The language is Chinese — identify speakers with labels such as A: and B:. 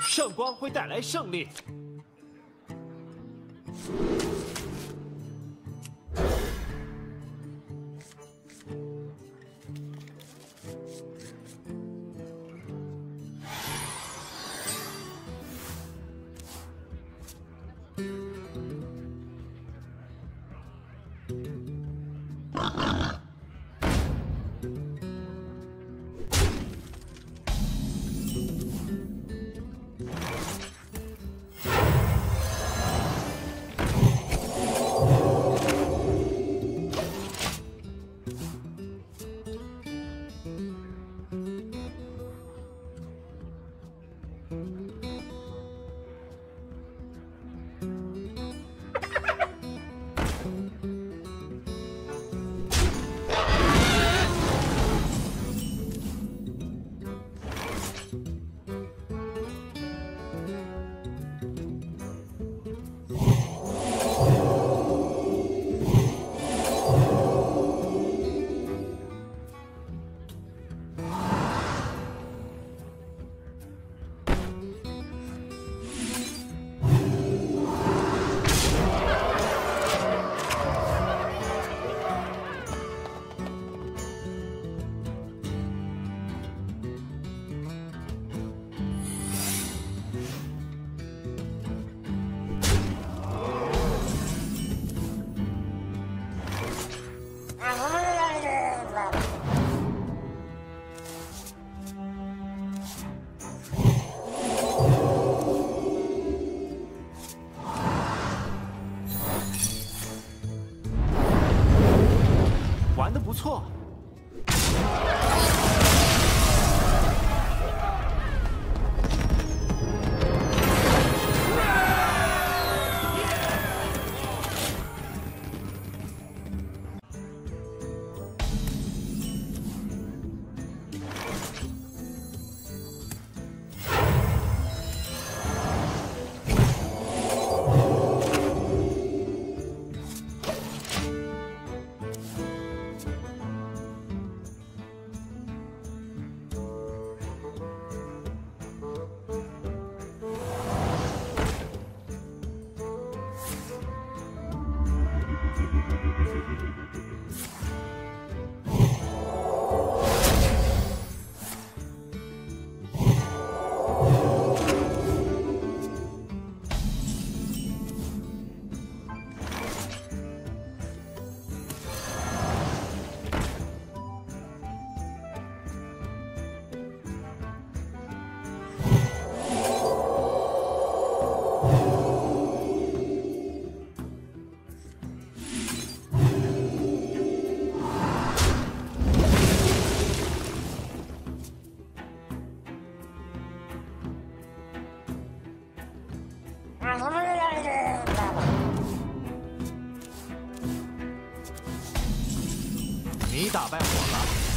A: 圣光会带来胜利。不错。你打败我了。